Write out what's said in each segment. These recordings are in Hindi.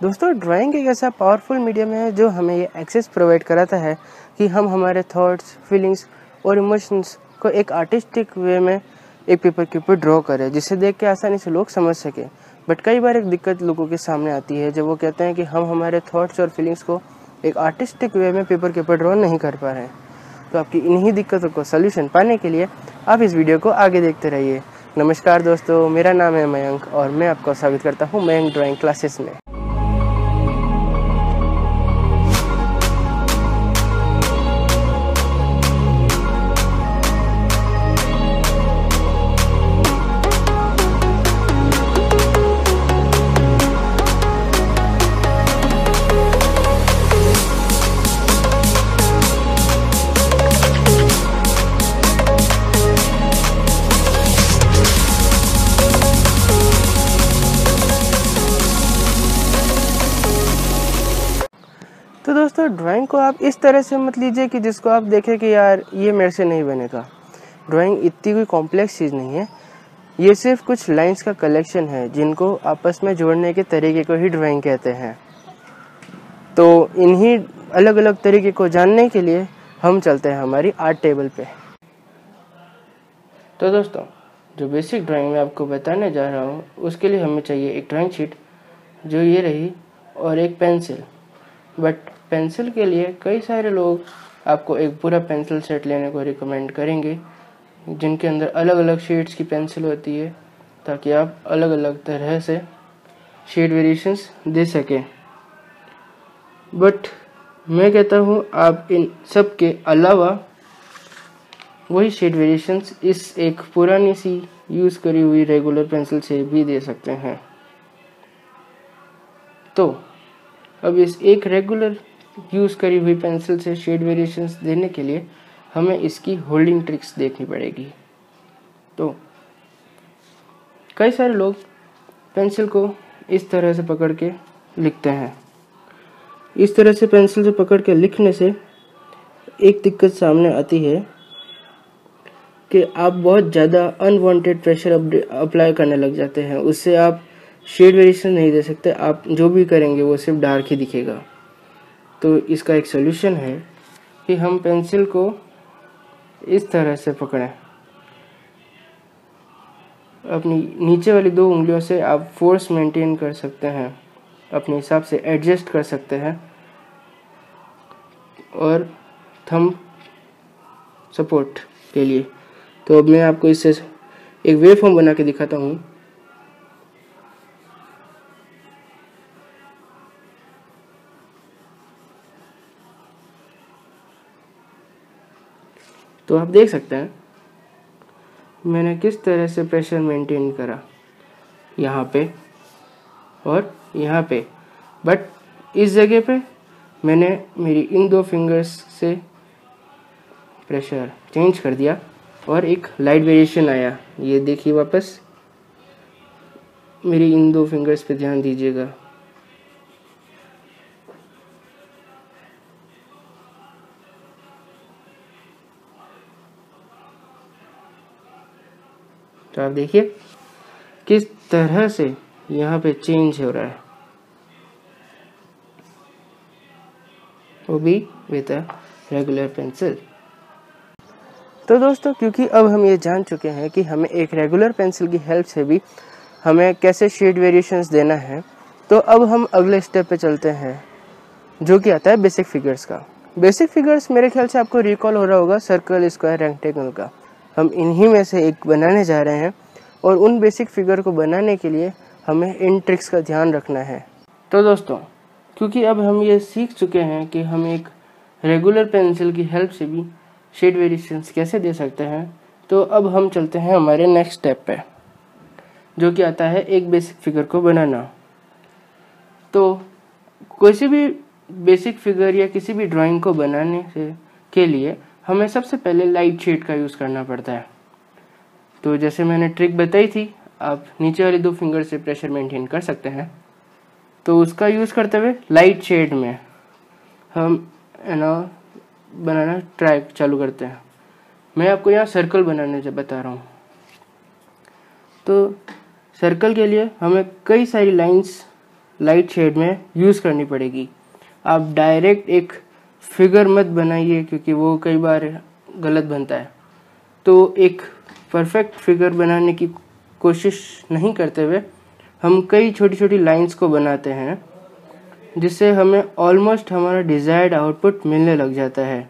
दोस्तों ड्राइंग एक ऐसा पावरफुल मीडियम है जो हमें ये एक्सेस प्रोवाइड कराता है कि हम हमारे थॉट्स फीलिंग्स और इमोशंस को एक आर्टिस्टिक वे में एक पेपर के ऊपर ड्रॉ करें जिसे देख के आसानी से लोग समझ सकें। बट कई बार एक दिक्कत लोगों के सामने आती है, जब वो कहते हैं कि हम हमारे थॉट्स और फीलिंग्स को एक आर्टिस्टिक वे में पेपर के ऊपर ड्रॉ नहीं कर पा रहे हैं। तो आपकी इन्हीं दिक्कतों को सोल्यूशन पाने के लिए आप इस वीडियो को आगे देखते रहिए। नमस्कार दोस्तों, मेरा नाम है मयंक और मैं आपको स्वागत करता हूँ मयंक ड्राइंग क्लासेस में। तो दोस्तों ड्राइंग को आप इस तरह से मत लीजिए कि जिसको आप देखें कि यार ये मेरे से नहीं बनेगा। ड्राइंग इतनी कोई कॉम्प्लेक्स चीज़ नहीं है। ये सिर्फ़ कुछ लाइंस का कलेक्शन है, जिनको आपस में जोड़ने के तरीके को ही ड्राइंग कहते हैं। तो इन्हीं अलग अलग तरीके को जानने के लिए हम चलते हैं हमारी आर्ट टेबल पे। तो दोस्तों, जो बेसिक ड्राइंग मैं आपको बताने जा रहा हूँ, उसके लिए हमें चाहिए एक ड्राइंग शीट जो ये रही, और एक पेंसिल बट पेंसिल के लिए कई सारे लोग आपको एक पूरा पेंसिल सेट लेने को रिकमेंड करेंगे, जिनके अंदर अलग अलग शेड्स की पेंसिल होती है, ताकि आप अलग अलग तरह से शेड वेरिएशंस दे सकें। बट मैं कहता हूँ, आप इन सब के अलावा वही शेड वेरिएशंस इस एक पुरानी सी यूज़ करी हुई रेगुलर पेंसिल से भी दे सकते हैं। तो अब इस एक रेगुलर यूज़ करी हुई पेंसिल से शेड वेरिएशंस देने के लिए हमें इसकी होल्डिंग ट्रिक्स देखनी पड़ेगी। तो कई सारे लोग पेंसिल को इस तरह से पकड़ के लिखते हैं। इस तरह से पेंसिल से पकड़ के लिखने से एक दिक्कत सामने आती है कि आप बहुत ज़्यादा अनवांटेड प्रेशर अप्लाई करने लग जाते हैं। उससे आप शेड वेरिएशन नहीं दे सकते। आप जो भी करेंगे वो सिर्फ़ डार्क ही दिखेगा। तो इसका एक सोल्यूशन है कि हम पेंसिल को इस तरह से पकड़ें। अपनी नीचे वाली दो उंगलियों से आप फोर्स मेंटेन कर सकते हैं। अपने हिसाब से एडजस्ट कर सकते हैं। और थम सपोर्ट के लिए। तो अब मैं आपको इससे एक वेव फॉर्म बना के दिखाता हूँ। तो आप देख सकते हैं, मैंने किस तरह से प्रेशर मेंटेन करा। यहाँ पे और यहाँ पे। बट इस जगह पे मैंने मेरी इन दो फिंगर्स से प्रेशर चेंज कर दिया और एक लाइट वेरिएशन आया। ये देखिए वापस। मेरी इन दो फिंगर्स पे ध्यान दीजिएगा। तो आप देखिए, किस तरह से यहाँ पे चेंज हो रहा है। वो भी विद अ रेगुलर पेंसिल तो दोस्तों, क्योंकि अब हम ये जान चुके हैं कि हमें एक रेगुलर पेंसिल की हेल्प से भी हमें कैसे शेड वेरिएशंस देना है तो अब हम अगले स्टेप पे चलते हैं, जो कि आता है बेसिक फिगर्स का। बेसिक फिगर्स मेरे ख्याल से आपको रिकॉल हो रहा होगा सर्कल स्क्वायर रेक्टेंगल का। हम इन्हीं में से एक बनाने जा रहे हैं और उन बेसिक फिगर को बनाने के लिए हमें इन ट्रिक्स का ध्यान रखना है। तो दोस्तों, क्योंकि अब हम ये सीख चुके हैं कि हम एक रेगुलर पेंसिल की हेल्प से भी शेड वेरिएशंस कैसे दे सकते हैं तो अब हम चलते हैं हमारे नेक्स्ट स्टेप पे, जो कि आता है एक बेसिक फिगर को बनाना। तो किसी भी बेसिक फिगर या किसी भी ड्राइंग को बनाने से, के लिए हमें सबसे पहले लाइट शेड का यूज़ करना पड़ता है। तो जैसे मैंने ट्रिक बताई थी, आप नीचे वाली दो फिंगर से प्रेशर मेंटेन कर सकते हैं। तो उसका यूज़ करते हुए लाइट शेड में हम, है ना, बनाना ट्राई चालू करते हैं। मैं आपको यहाँ सर्कल बनाने जब बता रहा हूँ। तो सर्कल के लिए हमें कई सारी लाइंस लाइट शेड में यूज़ करनी पड़ेगी। आप डायरेक्ट एक फिगर मत बनाइए, क्योंकि वो कई बार गलत बनता है। तो एक परफेक्ट फिगर बनाने की कोशिश नहीं करते हुए, हम कई छोटी छोटी लाइंस को बनाते हैं, जिससे हमें ऑलमोस्ट हमारा डिज़ायर्ड आउटपुट मिलने लग जाता है।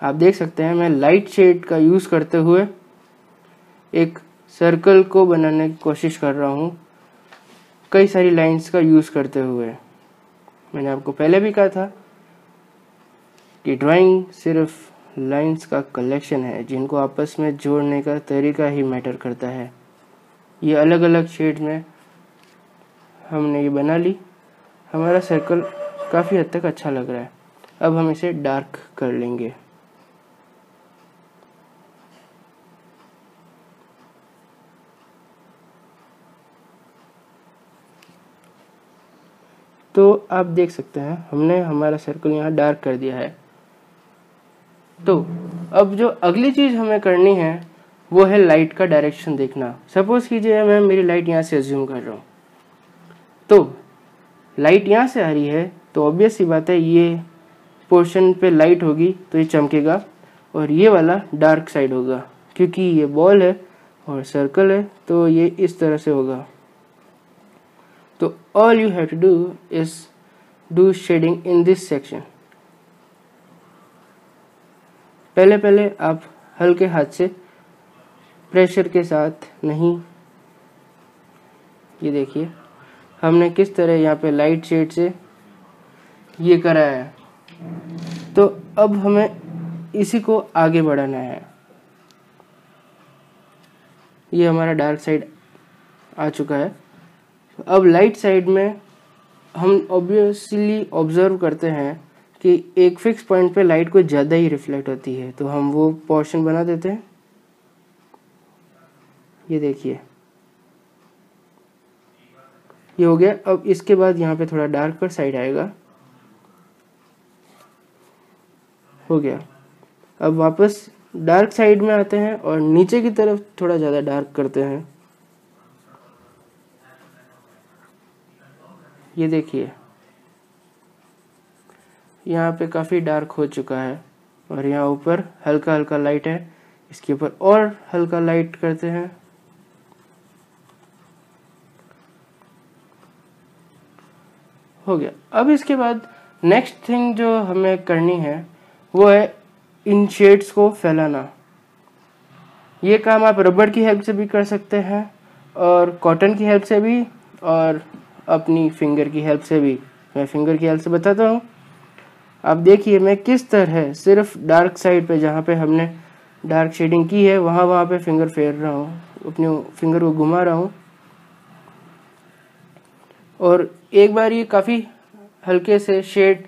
आप देख सकते हैं, मैं लाइट शेड का यूज़ करते हुए एक सर्कल को बनाने की कोशिश कर रहा हूँ, कई सारी लाइंस का यूज़ करते हुए। मैंने आपको पहले भी कहा था कि ड्राइंग सिर्फ़ लाइंस का कलेक्शन है, जिनको आपस में जोड़ने का तरीका ही मैटर करता है। ये अलग अलग शेड में हमने ये बना ली। हमारा सर्कल काफ़ी हद तक अच्छा लग रहा है। अब हम इसे डार्क कर लेंगे। तो आप देख सकते हैं, हमने हमारा सर्कल यहाँ डार्क कर दिया है। तो अब जो अगली चीज़ हमें करनी है, वो है लाइट का डायरेक्शन देखना। सपोज़ कीजिए मैं मेरी लाइट यहाँ से एज्यूम कर रहा हूँ। तो लाइट यहाँ से आ रही है तो ऑब्वियस सी बात है, ये पोर्शन पे लाइट होगी तो ये चमकेगा और ये वाला डार्क साइड होगा, क्योंकि ये बॉल है और सर्कल है तो ये इस तरह से होगा। तो all you have to do is do shading in this section पहले पहले आप हल्के हाथ से प्रेशर के साथ नहीं। ये देखिए, हमने किस तरह यहाँ पे लाइट शेड से ये कराया। है तो अब हमें इसी को आगे बढ़ाना है। ये हमारा डार्क साइड आ चुका है। अब लाइट साइड में हम ऑब्वियसली ऑब्ज़र्व करते हैं। कि एक फिक्स पॉइंट पे लाइट को ज़्यादा ही रिफ्लेक्ट होती है। तो हम वो पोर्शन बना देते हैं। ये देखिए। ये हो गया। अब इसके बाद यहाँ पे थोड़ा डार्क पर साइड आएगा। हो गया। अब वापस डार्क साइड में आते हैं और नीचे की तरफ़ थोड़ा ज़्यादा डार्क करते हैं। ये देखिए। यहाँ पे काफ़ी डार्क हो चुका है। और यहाँ ऊपर हल्का हल्का लाइट है। इसके ऊपर और हल्का लाइट करते हैं। हो गया। अब इसके बाद नेक्स्ट थिंग जो हमें करनी है, वो है इन शेड्स को फैलाना। ये काम आप रबड़ की हेल्प से भी कर सकते हैं, और कॉटन की हेल्प से भी, और अपनी फिंगर की हेल्प से भी। मैं फिंगर की हेल्प से बताता हूँ। आप देखिए मैं किस तरह, सिर्फ़ डार्क साइड पे जहाँ पे हमने डार्क शेडिंग की है, वहाँ वहाँ पे फिंगर फेर रहा हूँ, अपने फिंगर को घुमा रहा हूँ। और एक बार ये काफ़ी हल्के से शेड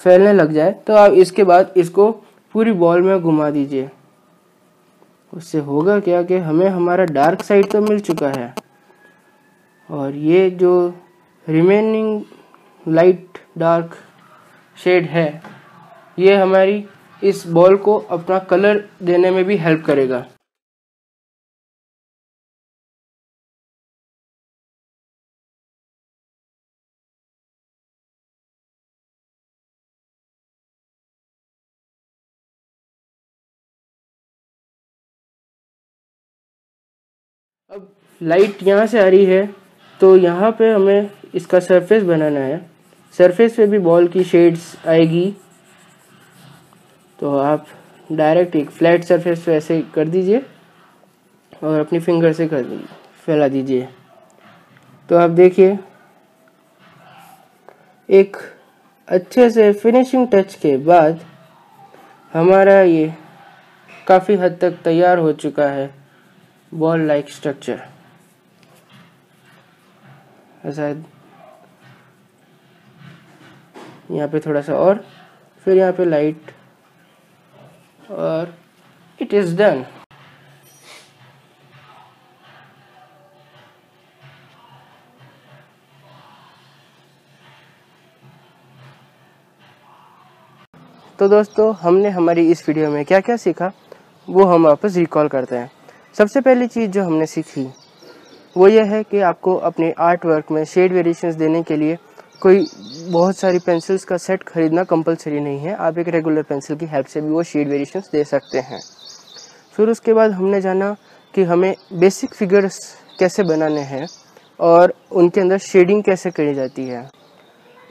फैलने लग जाए तो आप इसके बाद इसको पूरी बॉल में घुमा दीजिए। उससे होगा क्या कि हमें हमारा डार्क साइड तो मिल चुका है, और ये जो रिमेनिंग लाइट डार्क शेड है। ये हमारी इस बॉल को अपना कलर देने में भी हेल्प करेगा। अब लाइट यहाँ से आ रही है तो यहाँ पे हमें इसका सरफेस बनाना है। सरफेस पे भी बॉल की शेड्स आएगी। तो आप डायरेक्ट एक फ्लैट सरफेस पे ऐसे कर दीजिए और अपनी फिंगर से कर दीजिए, फैला दीजिए। तो आप देखिए, एक अच्छे से फिनिशिंग टच के बाद हमारा ये काफ़ी हद तक तैयार हो चुका है बॉल लाइक स्ट्रक्चर शायद यहाँ पे थोड़ा सा और, फिर यहाँ पे लाइट और इट इज़ डन तो दोस्तों, हमने हमारी इस वीडियो में क्या क्या सीखा, वो हम वापस रिकॉल करते हैं। सबसे पहली चीज़ जो हमने सीखी, वो ये है कि आपको अपने आर्ट वर्क में शेड वेरिएशंस देने के लिए कोई बहुत सारी पेंसिल्स का सेट खरीदना कंपलसरी नहीं है। आप एक रेगुलर पेंसिल की हेल्प से भी वो शेड वेरिएशंस दे सकते हैं। फिर उसके बाद हमने जाना कि हमें बेसिक फिगर्स कैसे बनाने हैं और उनके अंदर शेडिंग कैसे करी जाती है।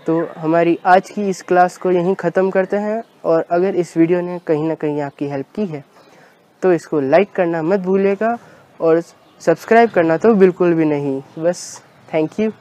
तो हमारी आज की इस क्लास को यहीं ख़त्म करते हैं और अगर इस वीडियो ने कहीं ना कहीं आपकी हेल्प की है तो इसको लाइक करना मत भूलिएगा और सब्सक्राइब करना तो बिल्कुल भी नहीं। बस थैंक यू